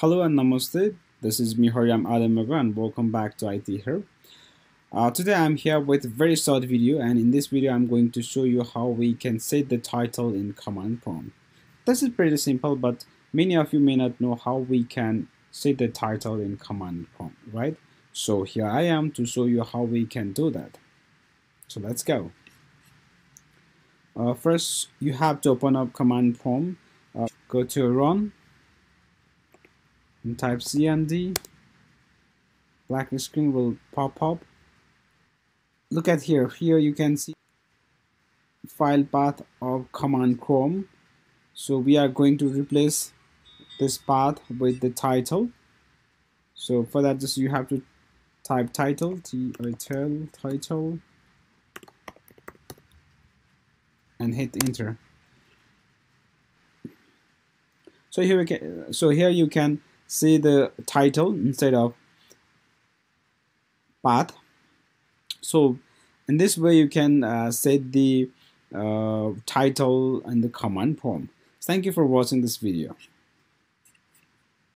Hello and namaste. This is me Hariam and welcome back to ITHub. Uh, today I'm here with a very short video and in this video I'm going to show you how we can set the title in command prompt. This is pretty simple but many of you may not know how we can set the title in command prompt, right? So here I am to show you how we can do that. So let's go. Uh, first you have to open up command prompt, uh, go to run and type cmd black screen will pop up. Look at here. Here you can see file path of command prompt. So we are going to replace this path with the title. So for that just you have to type title title title and hit enter. So here we can so here you can see the title instead of path. So in this way you can uh, set the uh, title and the command prompt. Thank you for watching this video